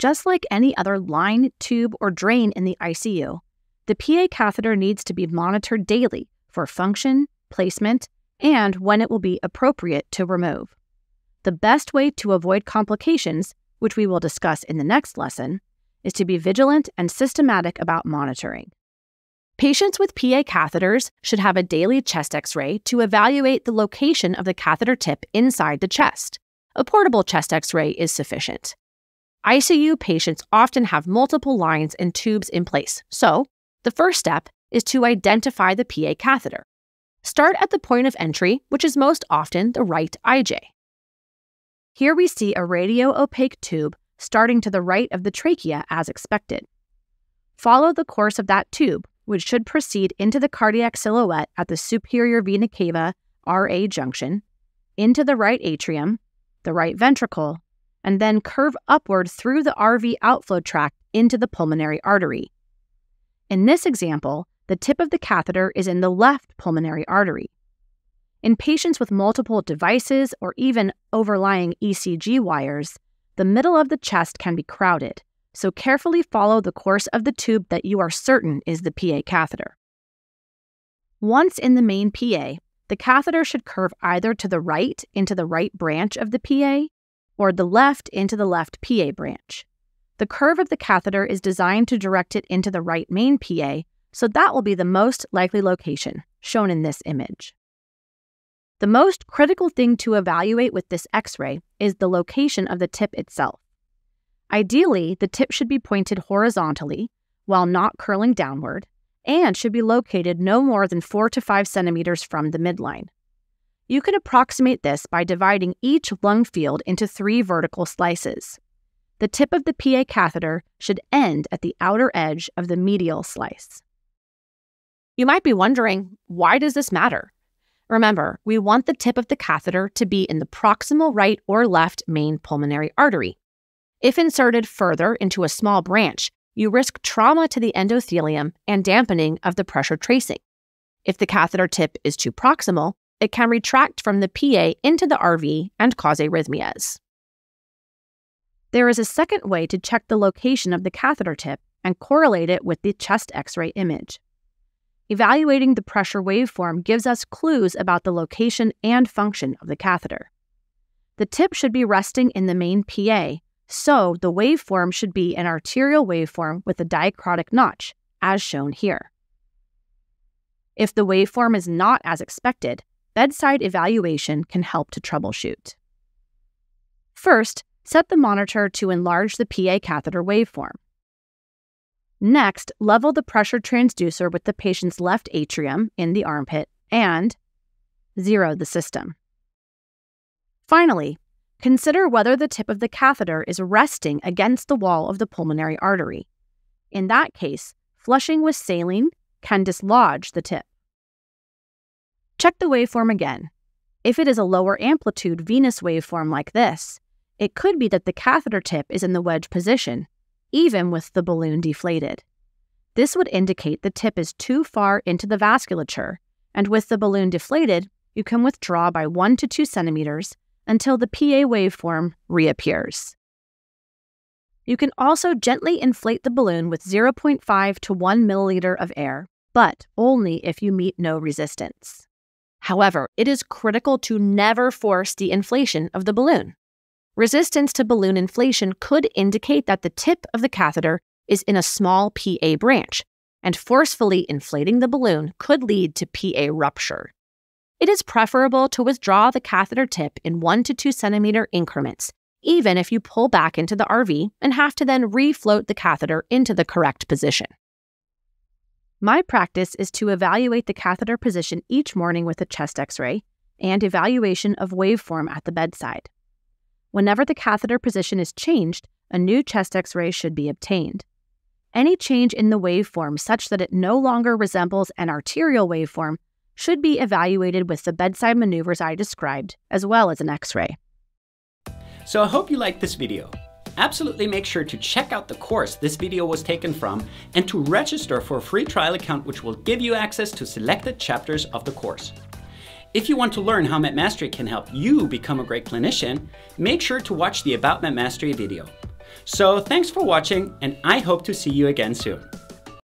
Just like any other line, tube, or drain in the ICU, the PA catheter needs to be monitored daily for function, placement, and when it will be appropriate to remove. The best way to avoid complications, which we will discuss in the next lesson, is to be vigilant and systematic about monitoring. Patients with PA catheters should have a daily chest x ray to evaluate the location of the catheter tip inside the chest. A portable chest x ray is sufficient. ICU patients often have multiple lines and tubes in place, so the first step is to identify the PA catheter. Start at the point of entry, which is most often the right IJ. Here we see a radio opaque tube starting to the right of the trachea as expected. Follow the course of that tube, which should proceed into the cardiac silhouette at the superior vena cava RA junction, into the right atrium, the right ventricle, and then curve upward through the RV outflow tract into the pulmonary artery. In this example, the tip of the catheter is in the left pulmonary artery. In patients with multiple devices or even overlying ECG wires, the middle of the chest can be crowded, so carefully follow the course of the tube that you are certain is the PA catheter. Once in the main PA, the catheter should curve either to the right into the right branch of the PA or the left into the left PA branch. The curve of the catheter is designed to direct it into the right main PA, so that will be the most likely location, shown in this image. The most critical thing to evaluate with this x ray is the location of the tip itself. Ideally, the tip should be pointed horizontally while not curling downward and should be located no more than 4 to 5 centimeters from the midline. You can approximate this by dividing each lung field into three vertical slices. The tip of the PA catheter should end at the outer edge of the medial slice. You might be wondering, why does this matter? Remember, we want the tip of the catheter to be in the proximal right or left main pulmonary artery. If inserted further into a small branch, you risk trauma to the endothelium and dampening of the pressure tracing. If the catheter tip is too proximal, it can retract from the PA into the RV and cause arrhythmias. There is a second way to check the location of the catheter tip and correlate it with the chest x ray image. Evaluating the pressure waveform gives us clues about the location and function of the catheter. The tip should be resting in the main PA, so the waveform should be an arterial waveform with a dicrotic notch, as shown here. If the waveform is not as expected, bedside evaluation can help to troubleshoot. First, set the monitor to enlarge the PA catheter waveform. Next, level the pressure transducer with the patient's left atrium in the armpit and zero the system. Finally, consider whether the tip of the catheter is resting against the wall of the pulmonary artery. In that case, flushing with saline can dislodge the tip. Check the waveform again. If it is a lower amplitude venous waveform like this, it could be that the catheter tip is in the wedge position even with the balloon deflated. This would indicate the tip is too far into the vasculature, and with the balloon deflated, you can withdraw by 1 to 2 centimeters until the PA waveform reappears. You can also gently inflate the balloon with 0.5 to 1 milliliter of air, but only if you meet no resistance. However, it is critical to never force the inflation of the balloon. Resistance to balloon inflation could indicate that the tip of the catheter is in a small PA branch, and forcefully inflating the balloon could lead to PA rupture. It is preferable to withdraw the catheter tip in 1 to 2 centimeter increments, even if you pull back into the RV and have to then refloat the catheter into the correct position. My practice is to evaluate the catheter position each morning with a chest x ray and evaluation of waveform at the bedside. Whenever the catheter position is changed, a new chest x ray should be obtained. Any change in the waveform such that it no longer resembles an arterial waveform should be evaluated with the bedside maneuvers I described, as well as an x ray. So I hope you liked this video. Absolutely make sure to check out the course this video was taken from and to register for a free trial account which will give you access to selected chapters of the course. If you want to learn how Medmastery can help you become a great clinician, make sure to watch the About Medmastery video. So thanks for watching and I hope to see you again soon.